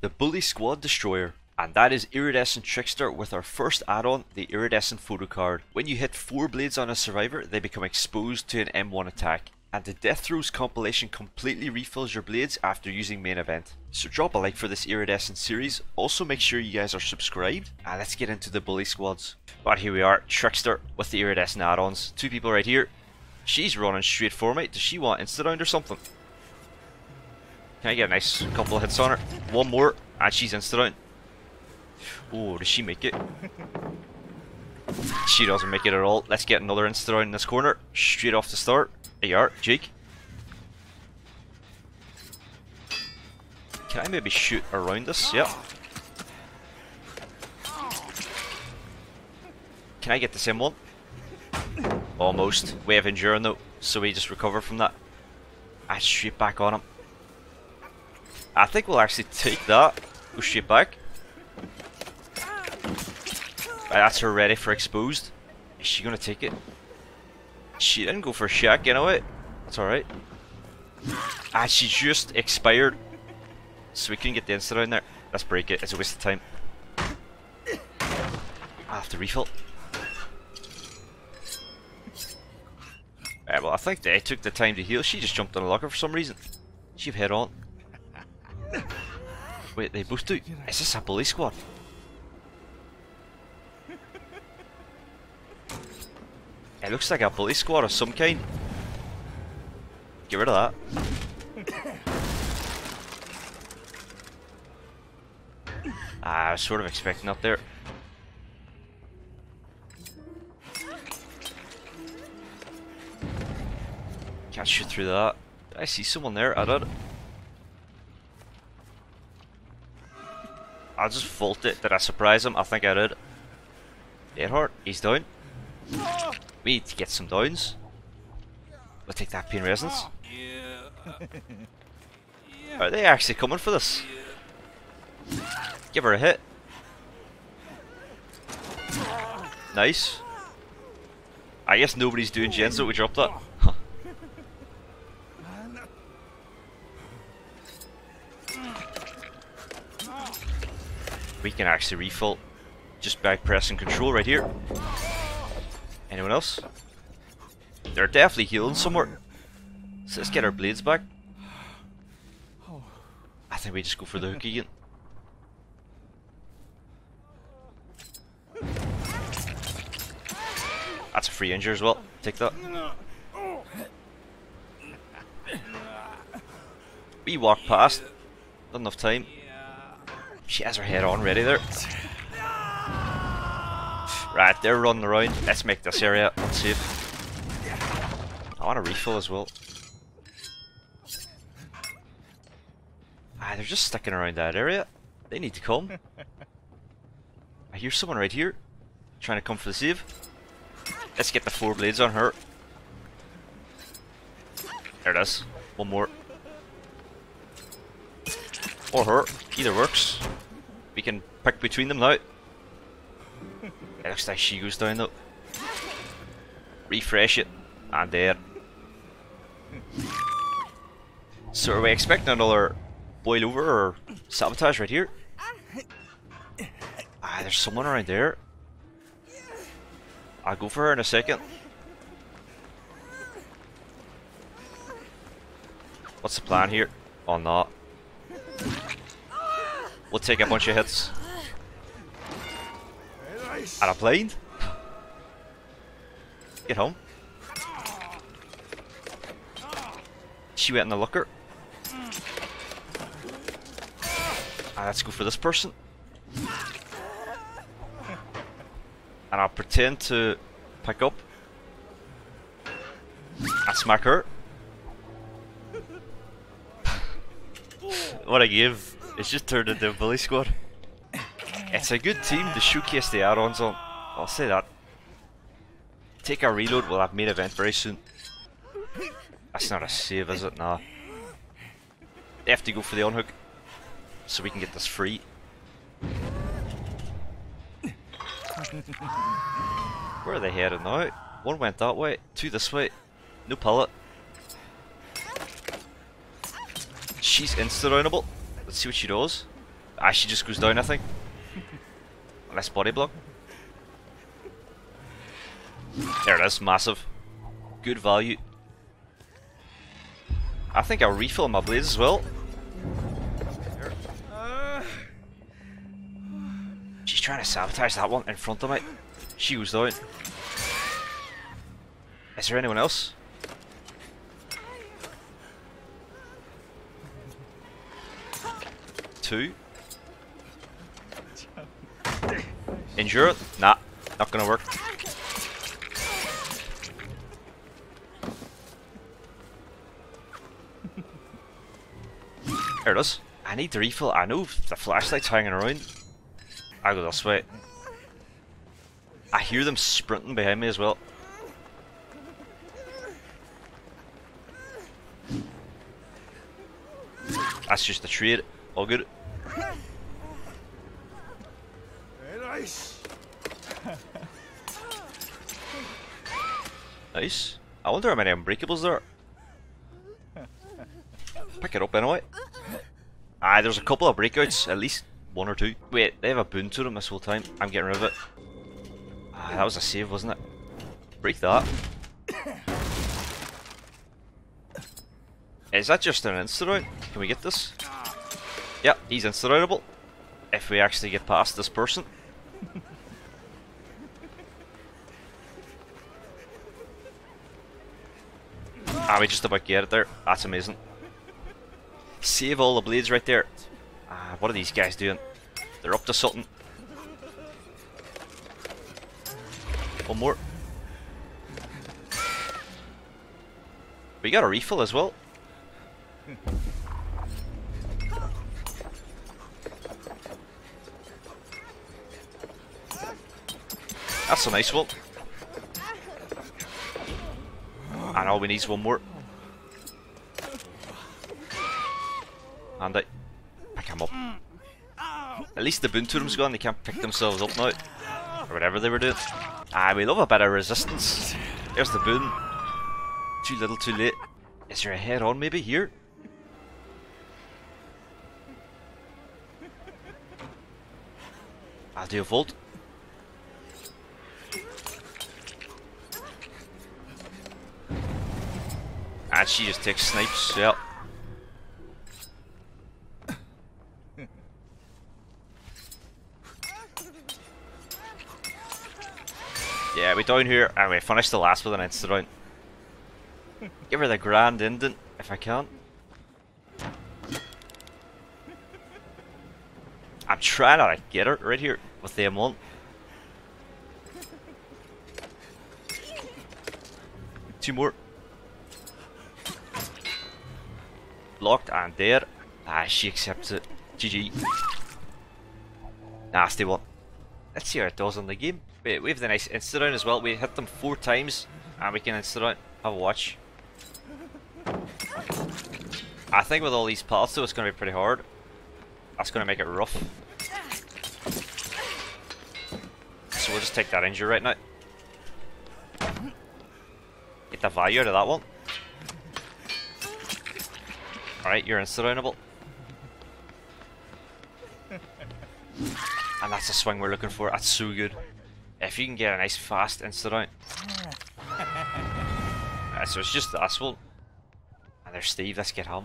the Bully Squad Destroyer. And that is Iridescent Trickster with our first add-on, the Iridescent Photo Card. When you hit 4 blades on a survivor, they become exposed to an M1 attack. And the Death Throes compilation completely refills your blades after using main event. So drop a like for this Iridescent series, also make sure you guys are subscribed, and let's get into the Bully Squads. But here we are, Trickster with the Iridescent add-ons. Two people right here. She's running straight for me. Does she want insta-down or something? Can I get a nice couple of hits on her? One more, and she's insta-down. Oh, does she make it? She doesn't make it at all. Let's get another insta down in this corner. Straight off the start. Are, Jake. Can I maybe shoot around this? Yep. Can I get the same one? Almost. We have Enduring though, so we just recover from that. I straight back on him. I think we'll actually take that. Go straight back. That's her ready for exposed. Is she gonna take it? She didn't go for a shack, you know what? That's alright. Ah, she just expired. So we couldn't get the insta down there. Let's break it, it's a waste of time. I have to refill. Well I think they took the time to heal. She just jumped on a locker for some reason. She head on. Wait, they both do. Is this a bully squad? It looks like a bully squad of some kind. Get rid of that. Ah, I was sort of expecting up there. Can't shoot through that. I see someone there? I did. I'll just vault it. Did I surprise him? I think I did. Dead Hard, he's down. We need to get some downs. We'll take that pain resonance. Are they actually coming for this? Give her a hit. Nice. I guess nobody's doing gens, so we dropped that. We can actually refill just by pressing control right here. Anyone else? They're definitely healing somewhere. So let's get our blades back. I think we just go for the hook again. That's a free injure as well. Take that. We walk past. Not enough time. She has her head on ready there. Right, they're running around. Let's make this area unsafe. I want a refill as well. Ah, they're just sticking around that area. They need to come. I hear someone right here. Trying to come for the save. Let's get the four blades on her. There it is. One more. Or her. Either works. Can pick between them now. It looks like she goes down though. Refresh it. And there. So are we expecting another boil over or sabotage right here? Ah, there's someone around there. I'll go for her in a second. What's the plan here? Oh, not. We'll take a bunch of hits. And a plane? Get home. She went in the locker. Ah, let's go for this person. And I'll pretend to pick up. I smack her. what I give it's just turned into a bully squad. It's a good team to showcase the add-ons on. I'll say that. Take a reload, we'll have main event very soon. That's not a save, is it? Nah. They have to go for the unhook. So we can get this free. Where are they headed now? One went that way, two this way. No pallet. She's insta-roundable. Let's see what she does. Ah, she just goes down, I think. Less body block. There it is, massive. Good value. I think I'll refill my blades as well. She's trying to sabotage that one in front of me. She goes down. Is there anyone else? Two. Injure it? Nah, not gonna work. There it is. I need to refill. I know the flashlight's hanging around. I go this way. I hear them sprinting behind me as well. That's just the trade. All good. Nice. I wonder how many unbreakables there are. Pick it up anyway. Ah, there's a couple of breakouts, at least one or two. Wait, they have a boon to them this whole time. I'm getting rid of it. Ah, that was a save, wasn't it? Break that. Is that just an insta Can we get this? Yep, he's insurmountable. If we actually get past this person. ah, we just about get it there. That's amazing. Save all the blades right there. Ah, what are these guys doing? They're up to something. One more. We got a refill as well. That's a nice one. And all we need is one more. And I pick him up. At least the boon totem's gone, they can't pick themselves up now. Or whatever they were doing. Ah, we love a bit of resistance. There's the boon. Too little, too late. Is there a head on maybe here? I'll do a vault. She just takes snipes, yep. Yeah, we're down here and we finish the last with an insta Give her the grand indent if I can. I'm trying to get her right here with the M1. Two more. And there. Ah, she accepts it. GG. Nasty one. Let's see how it does on the game. Wait, we have the nice insta round as well. We hit them four times and we can insta Have a watch. I think with all these pallets though it's going to be pretty hard. That's going to make it rough. So we'll just take that injury right now. Get the value out of that one. Alright, you're insta and that's the swing we're looking for. That's so good. If you can get a nice fast insta down. Uh, so it's just the asphalt. And there's Steve, let's get home.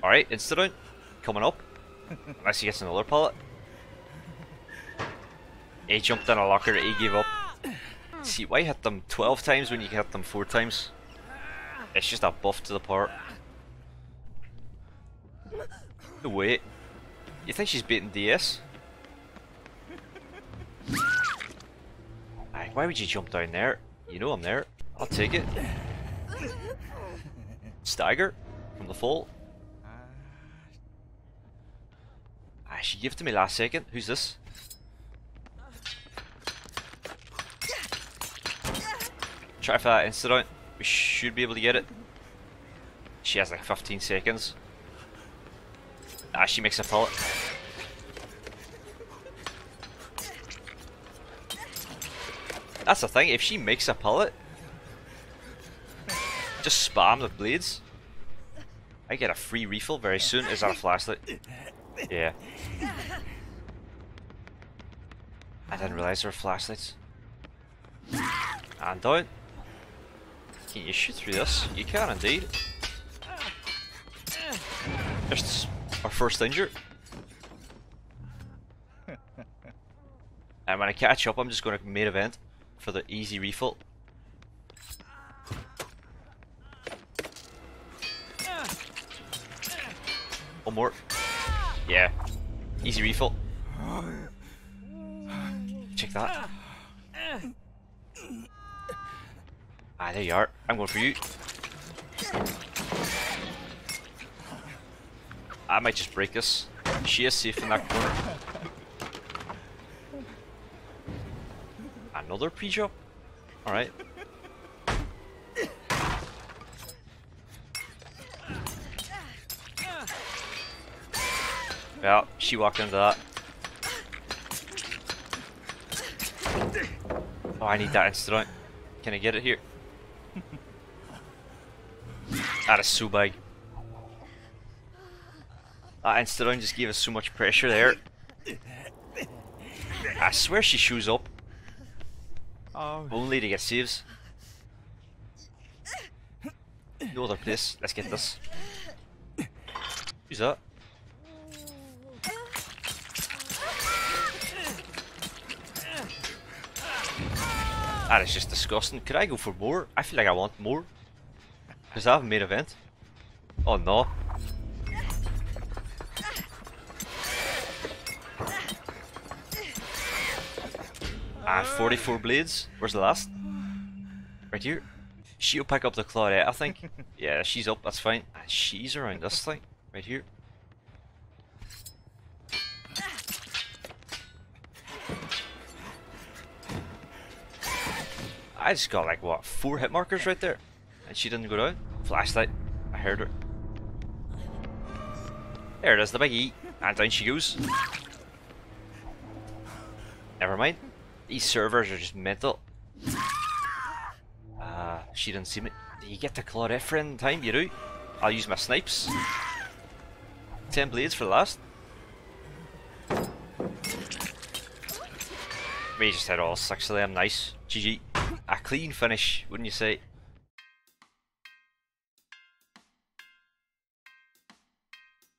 Alright, insta down. Coming up. Unless he gets another pellet. He jumped in a locker, he gave up. See, why hit them 12 times when you can hit them 4 times? It's just a buff to the part. No way. You think she's beating DS? Aye, why would you jump down there? You know I'm there. I'll take it. Stagger from the fall. She gave to me last second. Who's this? Try for that incident. We should be able to get it. She has like 15 seconds. Ah, she makes a pallet. That's the thing, if she makes a pallet, just spam the blades. I get a free refill very soon. Is that a flashlight? Yeah. I didn't realize there were flashlights. And down. Can you shoot through this? You can indeed. Just our first injury. and when I catch up, I'm just going to main event for the easy refill. One more. Yeah. Easy refill. Check that. Ah, there you are. I'm going for you. I might just break this. She is safe in that corner. Another pre-drop? Alright. Yeah, she walked into that. Oh, I need that instant. Can I get it here? That is so big. That instant just gave us so much pressure there. I swear she shows up. Oh. Only to get saves. No other place. Let's get this. Who's that? Ah, that is just disgusting. Could I go for more? I feel like I want more. Because I have a main event. Oh no. And 44 blades. Where's the last? Right here. She'll pick up the Claudette, I think. yeah, she's up, that's fine. Ah, she's around this thing. Right here. I just got like what four hit markers right there, and she didn't go down. Flashlight, I heard her. There it is, the big E, and down she goes. Never mind. These servers are just mental. Uh, she didn't see me. You get the friend in time? You do. I'll use my snipes. Ten blades for the last. We just had all six of them. Nice. GG. Clean finish, wouldn't you say?